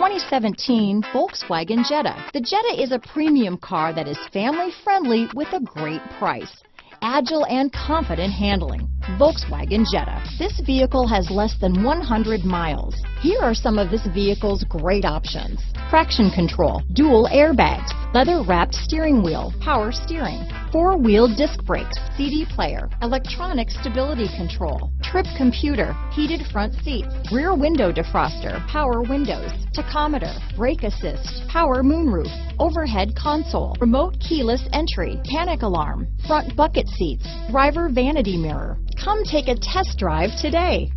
2017 Volkswagen Jetta. The Jetta is a premium car that is family friendly with a great price. Agile and confident handling. Volkswagen Jetta. This vehicle has less than 100 miles. Here are some of this vehicle's great options. Traction control, dual airbags, leather wrapped steering wheel, power steering, four wheel disc brakes, CD player, electronic stability control, trip computer, heated front seats, rear window defroster, power windows, tachometer, brake assist, power moonroof, overhead console, remote keyless entry, panic alarm, front bucket seats, driver vanity mirror. Come take a test drive today.